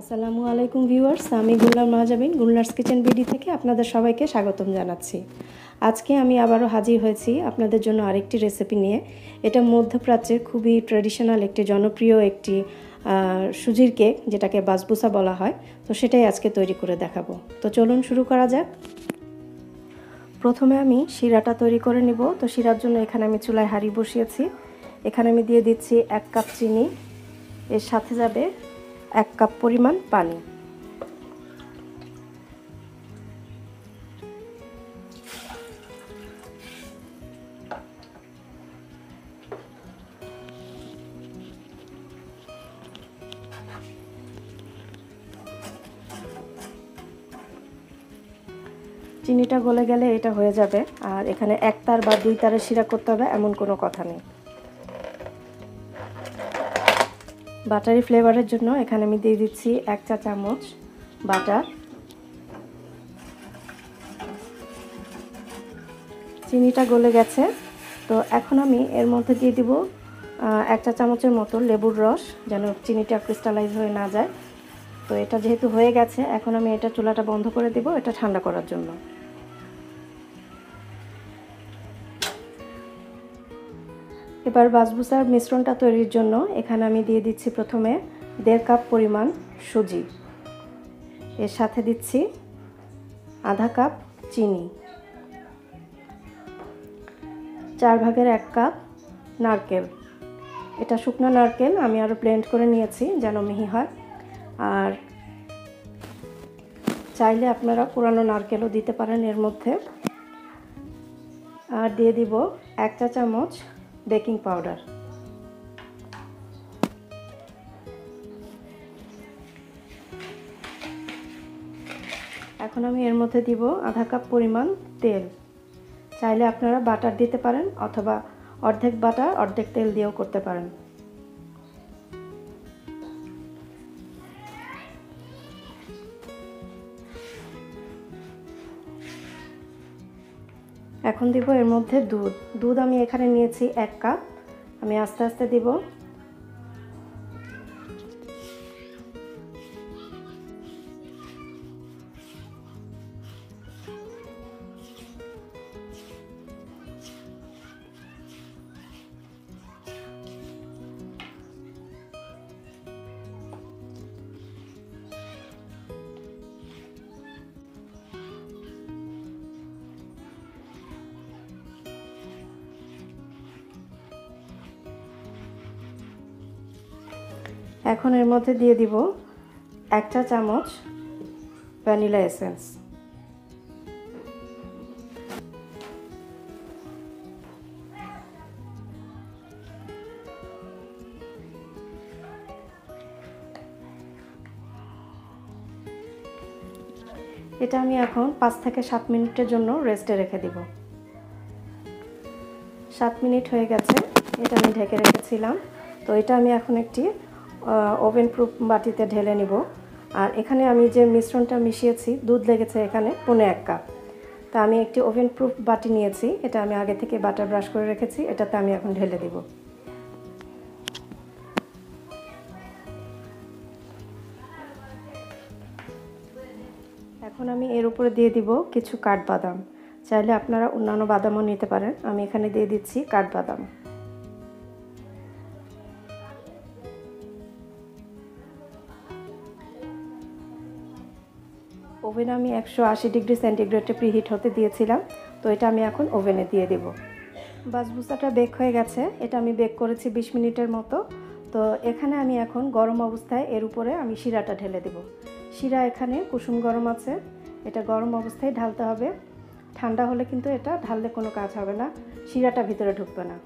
আসসালামু আলাইকুম ভিউয়ার্স, আমি গুলনার মাহাজাবিন গুলনার্স কিচেন বিডি থেকে আপনাদের সবাইকে স্বাগতম জানাচ্ছি। আজকে আমি আবারও হাজির হয়েছি আপনাদের জন্য আরেকটি রেসিপি নিয়ে। এটা মধ্যপ্রাচ্যের খুবই ট্র্যাডিশনাল একটি, জনপ্রিয় একটি সুজির কেক যেটাকে বাসবুসা বলা হয়। তো সেটাই আজকে তৈরি করে দেখাবো। তো চলুন শুরু করা যাক। প্রথমে আমি শিরাটা তৈরি করে নিব। তো শিরার জন্য এখানে আমি চুলায় হাঁড়ি বসিয়েছি। এখানে আমি দিয়ে দিচ্ছি এক কাপ চিনি। এর সাথে যাবে এক কাপ পরিমাণ পানি। চিনিটা গলে গেলে এটা হয়ে যাবে। আর এখানে এক তার বা দুই তারের শিরা করতে হবে, এমন কোনো কথা নেই। বাটারি ফ্লেভারের জন্য এখানে আমি দিয়ে দিচ্ছি এক চা চামচ বাটার, চিনিটা গলে গেছে। তো এখন আমি এর মধ্যে দিয়ে দিব এক চা চামচের মতো লেবুর রস, যেন চিনিটা ক্রিস্টালাইজ হয়ে না যায়। তো এটা যেহেতু হয়ে গেছে, এখন আমি এটা চুলাটা বন্ধ করে দিব, এটা ঠান্ডা করার জন্য। এবার বাসবুসার মিশ্রণটা তৈরির জন্য এখানে আমি দিয়ে দিচ্ছি প্রথমে দেড় কাপ পরিমাণ সুজি। এর সাথে দিচ্ছি আধা কাপ চিনি। চার ভাগের এক কাপ নারকেল। এটা শুকনো নারকেল আমি আরও ব্লেন্ড করে নিয়েছি যেন মিহি হয়। আর চাইলে আপনারা পুরানো নারকেলও দিতে পারেন এর মধ্যে। আর দিয়ে দিব এক চা চামচ বেকিং পাউডার। এখন আমি এর মধ্যে দিব আধা কাপ পরিমাণ তেল। চাইলে আপনারা বাটার দিতে পারেন অথবা অর্ধেক বাটার, অর্ধেক তেল দিয়েও করতে পারেন। এখন দিব এর মধ্যে দুধ। দুধ আমি এখানে নিয়েছি এক কাপ। আমি আস্তে আস্তে দিব। এখন এর মধ্যে দিয়ে দিব এক চা চামচ ভ্যানিলা এসেন্স। এটা আমি এখন পাঁচ থেকে সাত মিনিটের জন্য রেস্টে রেখে দিব। সাত মিনিট হয়ে গেছে, এটা আমি ঢেকে রেখেছিলাম। তো এটা আমি এখন একটি ওভেন প্রুফ বাটিতে ঢেলে নিব। আর এখানে আমি যে মিশ্রণটা মিশিয়েছি, দুধ লেগেছে এখানে পনে এক কাপ। তা আমি একটি ওভেন প্রুফ বাটি নিয়েছি, এটা আমি আগে থেকে বাটার ব্রাশ করে রেখেছি, এটাতে আমি এখন ঢেলে দিব। এখন আমি এর উপরে দিয়ে দিব কিছু কাঠবাদাম। চাইলে আপনারা অন্যান্য বাদামও নিতে পারেন। আমি এখানে দিয়ে দিচ্ছি কাঠবাদাম। ওভেন আমি একশো আশি ডিগ্রি সেন্টিগ্রেডে প্রিহিট হতে দিয়েছিলাম, তো এটা আমি এখন ওভেনে দিয়ে দেব। বাসবুসাটা বেক হয়ে গেছে, এটা আমি বেক করেছি বিশ মিনিটের মতো। তো এখানে আমি এখন গরম অবস্থায় এর উপরে আমি শিরাটা ঢেলে দেব। শিরা এখানে কুসুম গরম আছে, এটা গরম অবস্থায় ঢালতে হবে। ঠান্ডা হলে কিন্তু এটা ঢাললে কোনো কাজ হবে না, শিরাটা ভিতরে ঢুকবে না।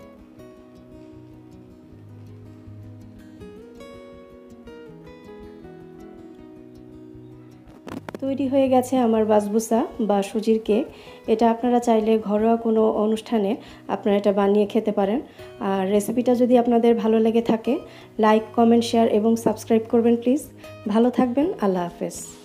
তৈরি হয়ে গেছে আমার বাসবুসা বা সুজির কেক। এটা আপনারা চাইলে ঘরোয়া কোনো অনুষ্ঠানে আপনারা এটা বানিয়ে খেতে পারেন। আর রেসিপিটা যদি আপনাদের ভালো লেগে থাকে, লাইক, কমেন্ট, শেয়ার এবং সাবস্ক্রাইব করবেন প্লিজ। ভালো থাকবেন, আল্লাহ হাফেজ।